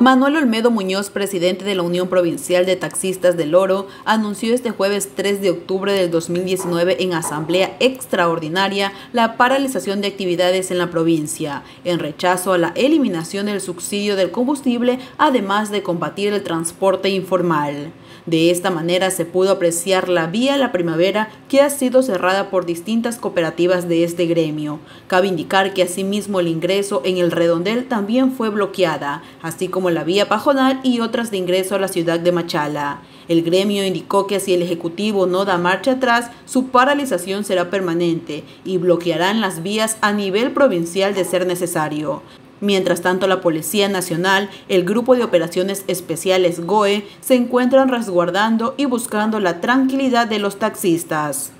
Manuel Olmedo Muñoz, presidente de la Unión Provincial de Taxistas del Oro, anunció este jueves 3 de octubre del 2019 en asamblea extraordinaria la paralización de actividades en la provincia, en rechazo a la eliminación del subsidio del combustible, además de combatir el transporte informal. De esta manera se pudo apreciar la vía La Primavera que ha sido cerrada por distintas cooperativas de este gremio. Cabe indicar que asimismo el ingreso en el redondel también fue así como la vía Pajonal y otras de ingreso a la ciudad de Machala. El gremio indicó que si el Ejecutivo no da marcha atrás, su paralización será permanente y bloquearán las vías a nivel provincial de ser necesario. Mientras tanto, la Policía Nacional, el Grupo de Operaciones Especiales GOE, se encuentran resguardando y buscando la tranquilidad de los taxistas.